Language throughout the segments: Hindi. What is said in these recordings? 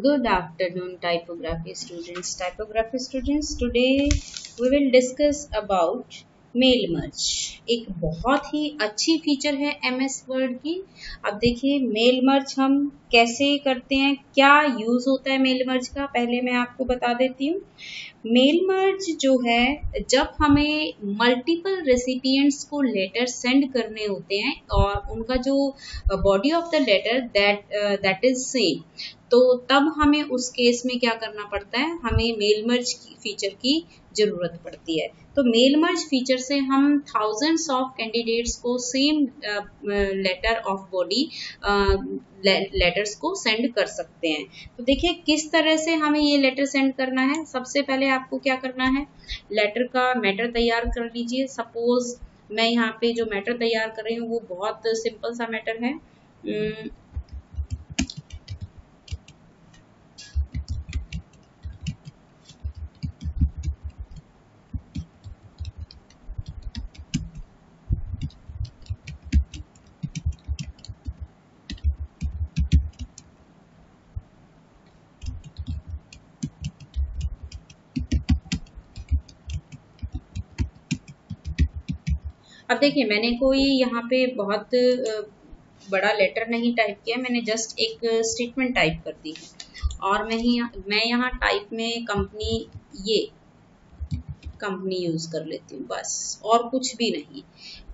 Good afternoon, typography students. Typography students, today we will discuss about mail merge. एक बहुत ही अच्छी फीचर है एम एस वर्ड की। अब देखिए, मेल मर्ज हम कैसे करते हैं? क्या यूज़ होता है मेल मर्ज का? पहले मैं आपको बता देती हूँ। मेल मर्ज जो है, जब हमें मल्टीपल रेसिपियंट्स को लेटर सेंड करने होते हैं, और उनका जो body of the letter that that is same तो तब हमें उस केस में क्या करना पड़ता है? हमें मेल मर्ज की फीचर की ज़रूरत पड़ती है। तो मेल मर्ज फीचर से हम थाउजेंड्स ऑफ़ कैंडिडेट्स को same letter of body letters को सेंड कर सकते हैं। तो देखिए किस तरह से हमें ये लेटर सेंड करना है। सबसे पहले आपको क्या करना है? लेटर का मैटर तैयार कर लीजिए। सपोज़ मैं यहाँ पे जो मैटर तैयार कर रही हूँ, वो बहुत सिंपल सा मैटर है। अब देखिए, मैंने कोई यहाँ पे बहुत बड़ा लेटर नहीं टाइप किया, मैंने जस्ट एक स्टेटमेंट टाइप कर दी है। और मैं ही मैं यहाँ टाइप में कंपनी ये कंपनी यूज़ कर लेती हूँ, बस। और कुछ भी नहीं।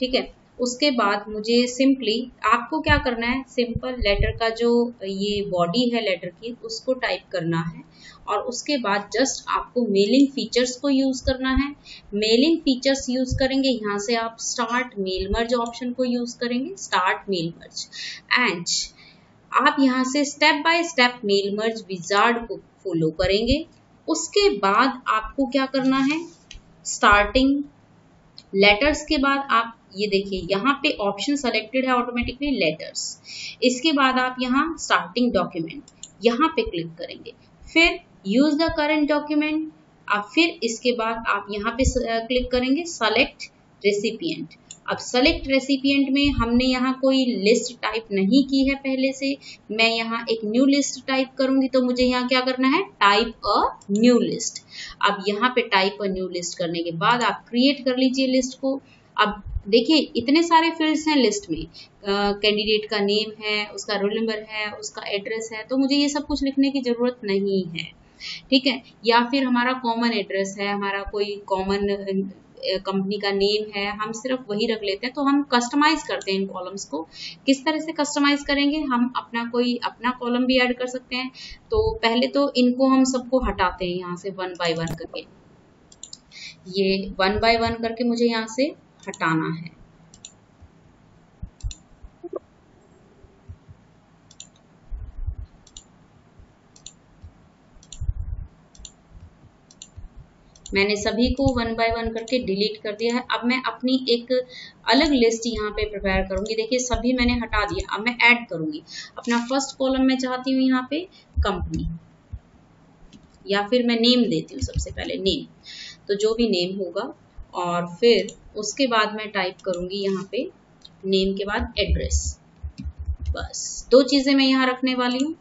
ठीक है? उसके बाद मुझे सिंपली आपको क्या करना है? सिंपल लेटर का जो ये बॉडी है लेटर की, उसको टाइप करना है। और उसके बाद जस्ट आपको मेलिंग फीचर्स को यूज़ करना है। मेलिंग फीचर्स यूज़ करेंगे, यहाँ से आप स्टार्ट मेल मर्ज ऑप्शन को यूज़ करेंगे स्टार्ट मेल मर्ज एंड आप यहाँ से step by step mail merge wizard को फॉलो करेंगे। उसके बाद आपको क्या करना है? स्टार्टिंग लेटर्स के बाद आप ये देखिए, यहाँ पे ऑप्शन सेलेक्टेड है ऑटोमेटिकली लेटर्स इसके बाद आप यहाँ स्टार्टिंग डॉक्यूमेंट यहाँ पे क्लिक करेंगे। फिर यूज़ द करंट डॉक्यूमेंट अब फिर इसके बाद आप यहाँ पे क्लिक करेंगे सेलेक्ट रेसिपियंट अब सेलेक्ट रेसिपियंट में हमने यहाँ कोई लिस्ट टाइप नहीं की है पहले से। मैं यहाँ एक न्यू लिस्ट टाइप करूँगी तो मुझे यहाँ क्या करना है? टाइप अ न्यू लिस्ट अब यहाँ पे टाइप अ न्यू लिस्ट करने के बाद आप क्रिएट कर लीजिए लिस्ट को। अब देखिए, इतने सारे फील्ड्स हैं लिस्ट में। कैंडिडेट का नेम है, उसका रोल नंबर है, उसका एड्रेस है तो मुझे ये सब कुछ लिखने की ज़रूरत नहीं है। ठीक है? या फिर हमारा कॉमन एड्रेस है, हमारा कोई कॉमन कंपनी का नेम है, हम सिर्फ़ वही रख लेते हैं तो हम कस्टमाइज करते हैं इन कॉलम्स को। किस तरह से कस्टमाइज करेंगे? हम अपना कोई, अपना कॉलम भी ऐड कर सकते हैं। तो पहले तो इनको हम सबको हटाते हैं यहाँ से वन बाय वन करके। ये वन बाय वन करके मुझे यहाँ से हटाना है। मैंने सभी को वन बाय वन करके डिलीट कर दिया है। अब मैं अपनी एक अलग लिस्ट यहाँ पे प्रिपेयर करूँगी। देखिए, सभी मैंने हटा दिया। अब मैं ऐड करूँगी। अपना फ़र्स्ट कॉलम में चाहती हूँ यहाँ पे कंपनी। या फिर मैं नेम देती हूँ सबसे पहले नेम। तो जो भी नेम होगा, और फिर उसके बाद मैं टाइप करूँगी यहाँ पे नेम के बाद एड्रेस बस, दो चीज़ें मैं यहाँ रखने वाली हूँ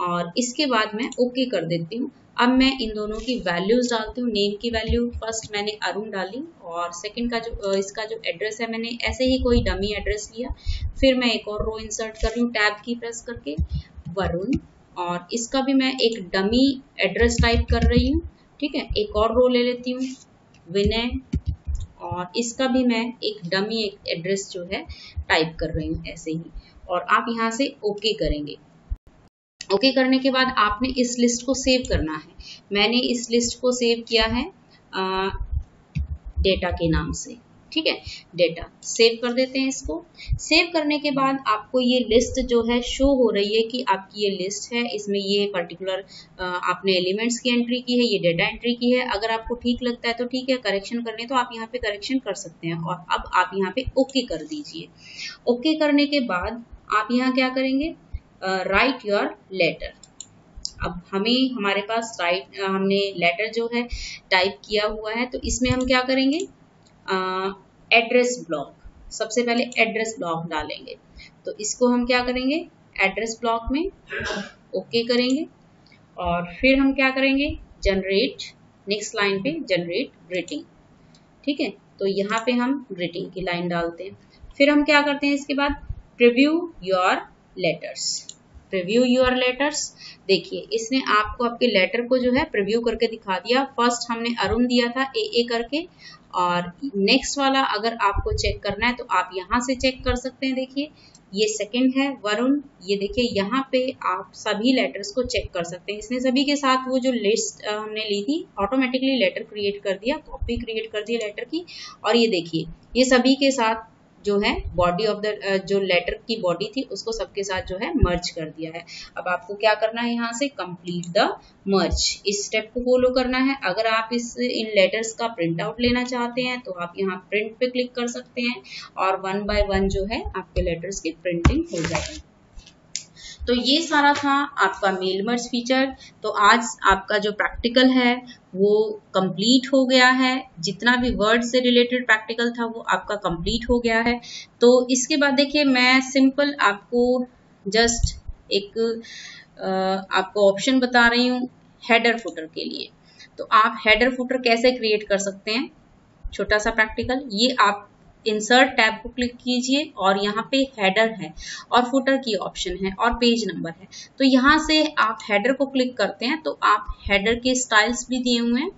और इसके बाद मैं ओके कर देती हूँ। अब मैं इन दोनों की वैल्यूज़ डालती हूँ नेम की वैल्यू फ़र्स्ट मैंने अरुण डाली और सेकंड का जो इसका जो एड्रेस है, मैंने ऐसे ही कोई डमी एड्रेस लिया। फिर मैं एक और रो इंसर्ट कर रही हूँ टैब की प्रेस करके, वरुण। और इसका भी मैं एक डमी एड्रेस टाइप कर रही हूँ, ठीक है? एक और रो ले लेती हूँ, विनय। और इसका भी मैं एक डमी एक एड्रेस जो है टाइप कर रही हूँ ऐसे ही। और आप यहाँ से ओके करेंगे। ओके करने के बाद आपने इस लिस्ट को सेव करना है। मैंने इस लिस्ट को सेव किया है आ, डेटा के नाम से। ठीक है? डेटा सेव कर देते हैं इसको. सेव करने के बाद आपको ये लिस्ट जो है शो हो रही है कि आपकी ये लिस्ट है. इसमें ये पर्टिकुलर आपने एलिमेंट्स की एंट्री की है, ये डेटा एंट्री की है. अगर आपको ठीक लगता है तो ठीक है करेक्शन करने तो आप यहाँ पे करेक्शन कर सकते हैं और अब आप यहाँ पे ओके कर दीजिए. ओके करने के बाद आप यहाँ क्या करेंगे? राइट योर लेटर अब हमें, हमारे पास राइट हमने लेटर जो है टाइप किया हुआ है तो इसमें हम क्या करेंगे? एड्रेस ब्लॉक सबसे पहले एड्रेस ब्लॉक डालेंगे। तो इसको हम क्या करेंगे? एड्रेस ब्लॉक में ओके okay करेंगे। और फिर हम क्या करेंगे? जनरेट नेक्स्ट लाइन पे जनरेट ग्रीटिंग ठीक है? तो यहाँ पे हम ग्रीटिंग की लाइन डालते हैं। फिर हम क्या करते हैं इसके बाद? Preview your letters preview your letters देखिए, इसने आपको, आपके लेटर को जो है प्रिव्यू करके दिखा दिया। फ़र्स्ट हमने अरुण दिया था ए ए करके। और नेक्स्ट वाला अगर आपको चेक करना है तो आप यहाँ से चेक कर सकते हैं, देखिए। ये सेकंड है, वरुण। ये देखिए, यहाँ पे आप सभी लेटर्स को चेक कर सकते हैं। इसने सभी के साथ वो जो लिस्ट हमने ली थी ऑटोमेटिकली लेटर क्रिएट कर दिया कॉपी क्रिएट कर दिया लेटर की। और ये देखिए, ये सभी के साथ जो है बॉडी ऑफ़ द जो लेटर की बॉडी थी, उसको सबके साथ जो है मर्ज कर दिया है। अब आपको क्या करना है यहाँ से? कंप्लीट द मर्ज इस स्टेप को फॉलो करना है। अगर आप इस, इन लेटर्स का प्रिंट आउट लेना चाहते हैं तो आप यहाँ प्रिंट पे क्लिक कर सकते हैं और वन बाय वन जो है, आपके लेटर्स की प्रिंटिंग हो जाएगी। तो ये सारा था आपका मेल मर्ज फीचर। तो आज आपका जो प्रैक्टिकल है, वो कंप्लीट हो गया है। जितना भी वर्ड से रिलेटेड प्रैक्टिकल था, वो आपका कंप्लीट हो गया है। तो इसके बाद देखिए, मैं सिंपल आपको जस्ट एक आपको ऑप्शन बता रही हूँ, हेडर फुटर के लिए। तो आप हेडर फुटर कैसे क्रिएट कर सकते हैं? छोटा सा प्रैक्टिकल। ये आप इंसर्ट टैब को क्लिक कीजिए और यहाँ पे हेडर है और फुटर की ऑप्शन है और पेज नंबर है। तो यहाँ से आप हेडर को क्लिक करते हैं तो आप हेडर के स्टाइल्स भी दिए हुए हैं।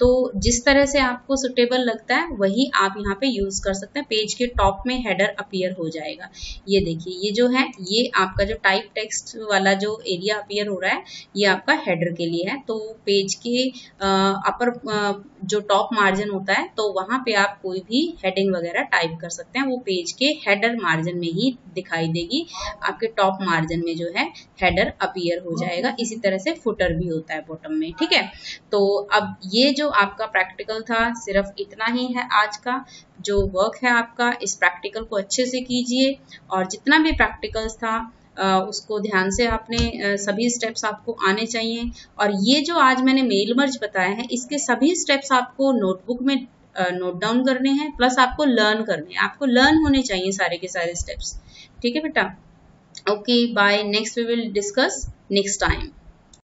तो जिस तरह से आपको सुटेबल लगता है, वही आप यहाँ पे यूज़ कर सकते हैं। पेज के टॉप में हेडर अपीयर हो जाएगा। ये देखिए, ये जो है, ये आपका जो टाइप टेक्स्ट वाला जो एरिया अपीयर हो रहा है, ये आपका हेडर के लिए है। तो पेज के अपर जो टॉप मार्जिन होता है तो वहाँ पे आप कोई भी हेडिंग वगैरह टाइप कर सकते हैं। वो पेज के हेडर मार्जिन में ही दिखाई देगी। आपके टॉप मार्जिन में जो है हेडर अपीयर हो जाएगा। इसी तरह से फुटर भी होता है बॉटम में, ठीक है? तो अब ये आपका प्रैक्टिकल था, सिर्फ़ इतना ही है आज का, जो वर्क है आपका, इस प्रैक्टिकल को अच्छे से कीजिए, और जितना भी प्रैक्टिकल्स था उसको ध्यान से आपने सभी स्टेप्स आपको आने चाहिए, और ये जो आज मैंने मेल मर्ज बताया है, इसके सभी स्टेप्स आपको नोटबुक में नोट डाउन करने हैं प्लस आपको लर्न करने हैं। आपको लर्न होने चाहिए सारे के सारे स्टेप्स ठीक है बेटा? Okay bye next we will discuss next time